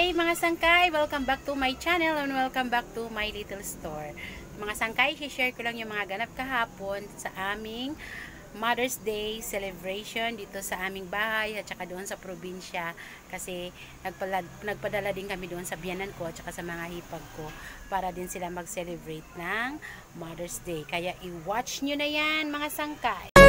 Hi mga sangkay! Welcome back to my channel and welcome back to my little store. Mga sangkay, share ko lang yung mga ganap kahapon sa aming Mother's Day celebration dito sa aming bahay at saka doon sa probinsya kasi nagpadala din kami doon sa biyanan ko at saka sa mga hipag ko para din sila mag-celebrate ng Mother's Day. Kaya i-watch nyo na yan mga sangkay!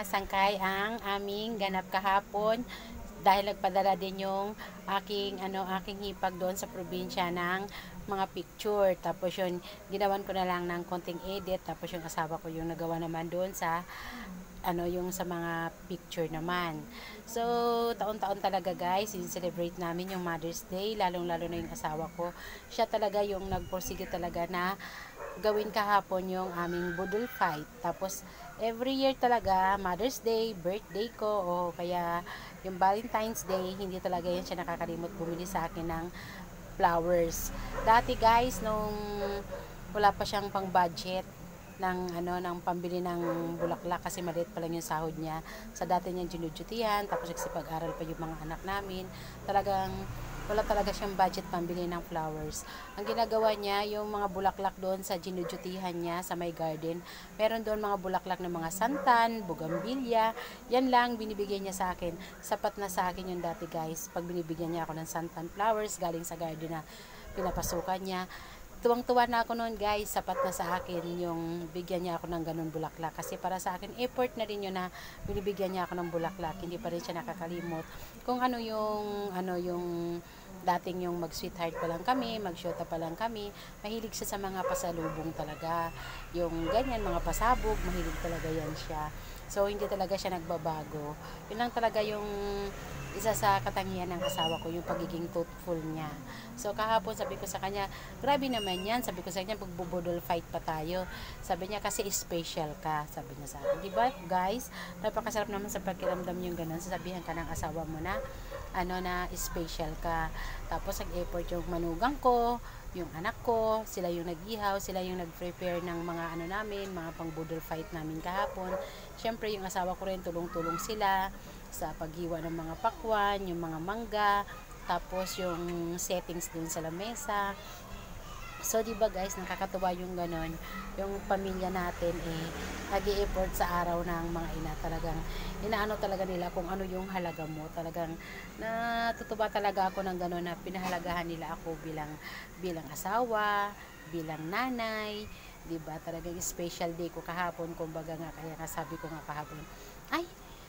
Mga sangkay ang aming ganap kahapon dahil nagpadala din yung aking ano aking hipag doon sa probinsya ng mga picture. Tapos yun ginawan ko na lang ng konting edit. Tapos yung asawa ko yung nagawa naman doon sa ano yung sa mga picture naman. So taon-taon talaga guys celebrate namin yung Mother's Day. Lalong lalo na yung asawa ko. Siya talaga yung nagporsige talaga na gawin kahapon yung aming budol fight. Tapos every year talaga, Mother's Day, birthday ko, o kaya yung Valentine's Day, hindi talaga yan siya nakakalimot bumili sa akin ng flowers. Dati guys, nung wala pa siyang pang budget, ng ano ng pambili ng bulaklak kasi maliit pa lang yung sahod niya. Sa dati niyang jinujutihan tapos nagsipag-aral pa yung mga anak namin. Talagang wala talaga siyang budget pambili ng flowers. Ang ginagawa niya, yung mga bulaklak doon sa ginujutihan niya sa my garden, meron doon mga bulaklak ng mga santan, bugambilya, yan lang binibigyan niya sa akin. Sapat na sa akin yung dati guys, pag binibigyan niya ako ng santan flowers galing sa garden na pinapasukan niya tuwang-tuwa na ako noon guys, sapat na sa akin yung bigyan niya ako ng ganun bulaklak. Kasi para sa akin, effort na rin yun na binibigyan niya ako ng bulaklak. Hindi pa rin siya nakakalimot. Kung ano yung, ano yung dating yung mag-sweetheart pa lang kami, mag-shota pa lang kami, mahilig siya sa mga pasalubong talaga. Yung ganyan, mga pasabog, mahilig talaga yan siya. So, hindi talaga siya nagbabago. Yun lang talaga yung isa sa katangian ng asawa ko, yung pagiging thoughtful niya. So, kahapon sabi ko sa kanya, grabe naman yan. Sabi ko sa kanya, pagbubudol fight pa tayo. Sabi niya, kasi special ka. Sabi niya sa akin. Diba, guys? Napakasarap naman sa pakiramdam yung ganun. Sasabihan ka ng asawa mo na, ano na special ka. Tapos nag-effort yung manugang ko, yung anak ko, sila yung nag-ihaw, sila yung nag-prepare ng mga ano namin, mga pang budol fight namin kahapon. Siyempre yung asawa ko rin tulong-tulong sila sa paghiwa ng mga pakwan, yung mga mangga, tapos yung settings dun sa lamesa. So, di ba guys, nakakatuwa yung ganon. Yung pamilya natin, eh, nag effort sa araw ng mga ina. Talagang, inaano talaga nila kung ano yung halaga mo. Talagang, natutuwa talaga ako ng ganon na pinahalagahan nila ako bilang, bilang asawa, bilang nanay, di ba talagang special day ko kahapon kumbaga nga kaya nga sabi ko nga kahapon ay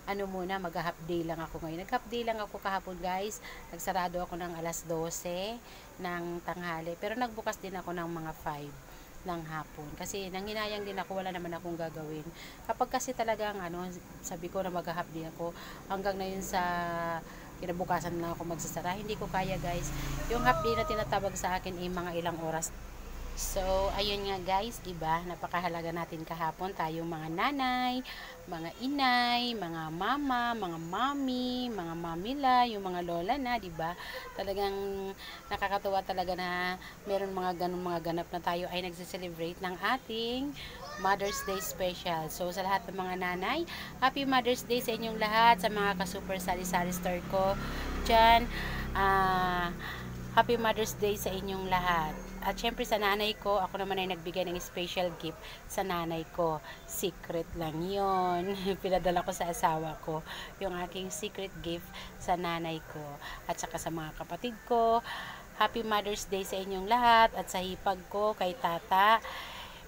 ano muna, mag-half day lang ako ngayon. Nag-half day lang ako kahapon guys. Nagsarado ako ng alas 12 ng tanghali. Pero nagbukas din ako ng mga 5 ng hapon. Kasi nanghinayang din ako, wala naman akong gagawin. Kapag kasi talagang, ano, sabi ko na mag-half day ako, hanggang na yun sa kinabukasan na ako magsasara. Hindi ko kaya guys. Yung half day na tinatawag sa akin ay mga ilang oras So, ayun nga guys, 'di ba? Napakahalaga natin kahapon tayong mga nanay, mga inay, mga mama, mga mami, mga mamila, yung mga lola na, 'di ba? Talagang nakakatuwa talaga na meron mga ganung mga ganap na tayo ay nagse-celebrate ng ating Mother's Day special. So, sa lahat ng mga nanay, Happy Mother's Day sa inyong lahat, sa mga ka-super sari-sari store ko dyan. Uh, Happy Mother's Day sa inyong lahat. At syempre sa nanay ko, ako naman ay nagbigay ng special gift sa nanay ko. Secret lang yon Pinadala ko sa asawa ko yung aking secret gift sa nanay ko. At saka sa mga kapatid ko. Happy Mother's Day sa inyong lahat. At sa hipag ko kay tata.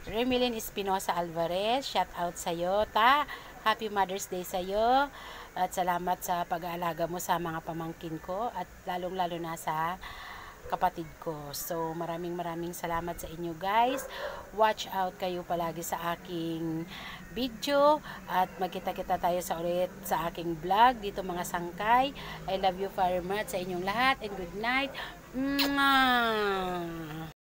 Remilin Espinosa Alvarez, shout out sa iyo, ta. Happy Mother's Day sa iyo. At salamat sa pag-aalaga mo sa mga pamangkin ko at lalong-lalo na sa kapatid ko. So, maraming maraming salamat sa inyo guys. Watch out kayo palagi sa aking video at magkita-kita tayo sa ulit sa aking vlog dito mga sangkay. I love you very much sa inyong lahat and good night. Mwah!